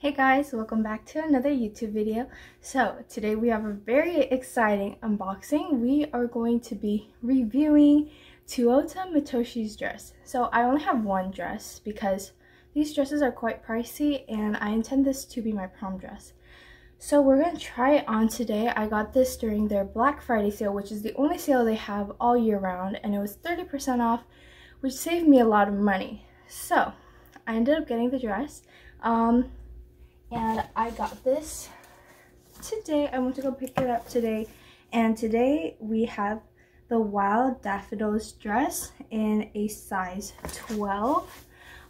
Hey guys, welcome back to another YouTube video. So today we have a very exciting unboxing. We are going to be reviewing Teuta Matoshi's dress. So I only have one dress because these dresses are quite pricey and I intend this to be my prom dress. So we're going to try it on today. I got this during their Black Friday sale, which is the only sale they have all year round, and it was 30% off, which saved me a lot of money. So I ended up getting the dress. Um, and I got this today. I went to go pick it up today. And today we have the Wild Daffodils dress in a size 12.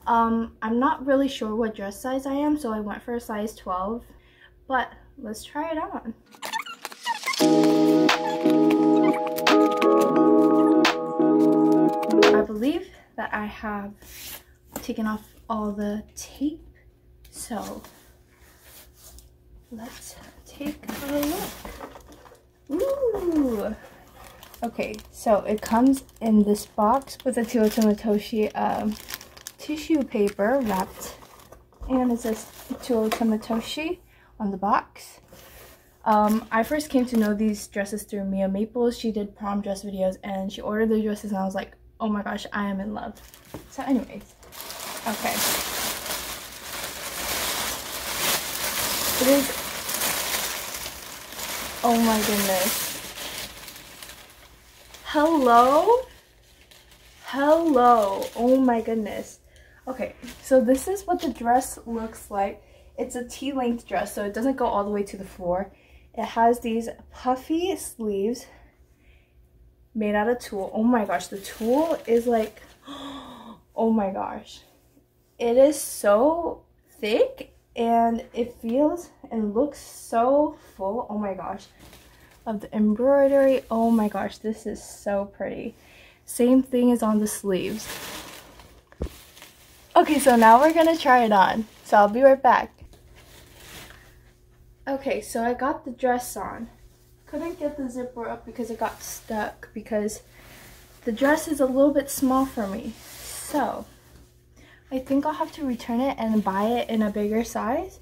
Um, I'm not really sure what dress size I am, so I went for a size 12. But let's try it on. I believe that I have taken off all the tape. So let's take a look. Ooh. Okay, so it comes in this box with a Teuta Matoshi um, tissue paper wrapped. And it says Teuta Matoshi on the box. Um, I first came to know these dresses through Mia Maples. She did prom dress videos and she ordered the dresses and I was like, oh my gosh, I am in love. So anyways, okay. It is Oh my goodness. Hello? Hello. Oh my goodness. Okay, so this is what the dress looks like. It's a tea-length dress, so it doesn't go all the way to the floor. It has these puffy sleeves made out of tulle. Oh my gosh, the tulle is like, oh my gosh. It is so thick and it feels and looks so full. Oh my gosh. Of the embroidery. Oh my gosh this is so pretty. Same thing is on the sleeves. Okay so now we're gonna try it on. So I'll be right back. Okay so I got the dress on. Couldn't get the zipper up because it got stuck because the dress is a little bit small for me. So I think I'll have to return it and buy it in a bigger size.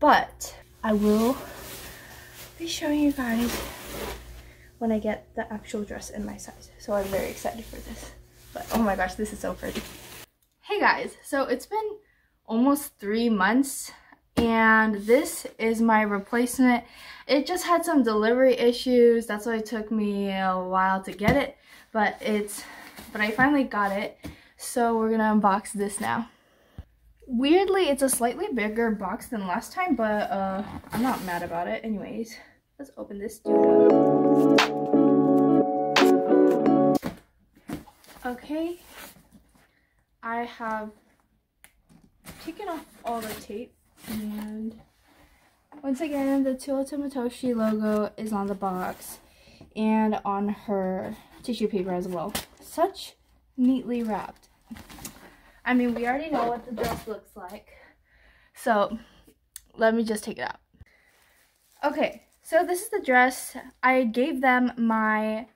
But I will be showing you guys when I get the actual dress in my size. So I'm very excited for this. But oh my gosh, this is so pretty. Hey guys, so it's been almost three months and this is my replacement. It just had some delivery issues. That's why it took me a while to get it. But it's, but I finally got it. So we're gonna unbox this now. Weirdly, it's a slightly bigger box than last time, but uh, I'm not mad about it. Anyways, let's open this dude up. Okay, I have taken off all the tape and once again the Teuta Matoshi logo is on the box and on her tissue paper as well. Such neatly wrapped. I mean, we already know what the dress looks like. So, let me just take it out. Okay, so this is the dress. I gave them my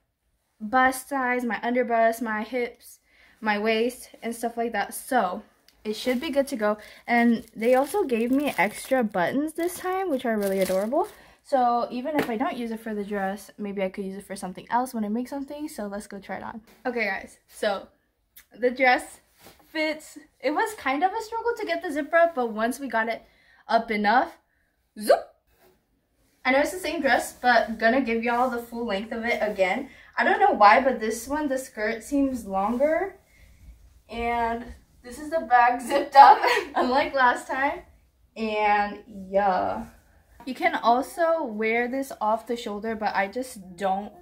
bust size, my underbust, my hips, my waist, and stuff like that. So, it should be good to go. And they also gave me extra buttons this time, which are really adorable. So even if I don't use it for the dress, maybe I could use it for something else when I make something. So let's go try it on. Okay guys, so the dress fits. It was kind of a struggle to get the zipper up, but once we got it up enough, zoop. I know it's the same dress, but gonna give y'all the full length of it again. I don't know why, but this one, the skirt seems longer. And this is the back zipped up, unlike last time. And yeah. You can also wear this off the shoulder, but I just don't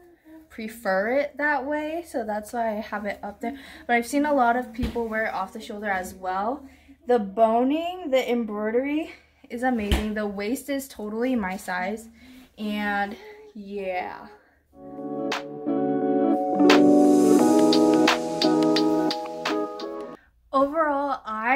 prefer it that way so that's why I have it up there. But I've seen a lot of people wear it off the shoulder as well. The boning the embroidery is amazing. The waist is totally my size and yeah. Overall,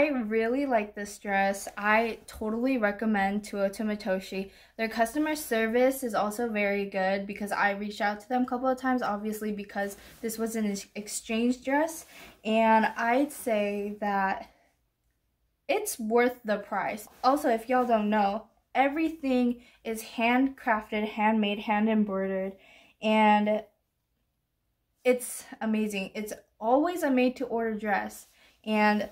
I really like this dress. I totally recommend Teuta Matoshi. Their customer service is also very good because I reached out to them a couple of times, obviously because this was an exchange dress. And I'd say that it's worth the price. Also, if y'all don't know, everything is handcrafted, handmade, hand embroidered, and it's amazing. It's always a made to order dress, and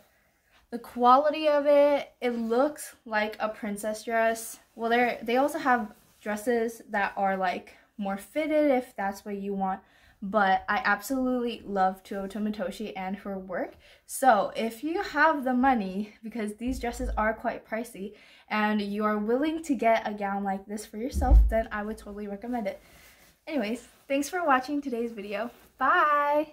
the quality of it, it looks like a princess dress. Well, they they also have dresses that are like more fitted if that's what you want but I absolutely love Teuta Matoshi and her work. So if you have the money, because these dresses are quite pricey, and you are willing to get a gown like this for yourself, then I would totally recommend it. Anyways, thanks for watching today's video. Bye!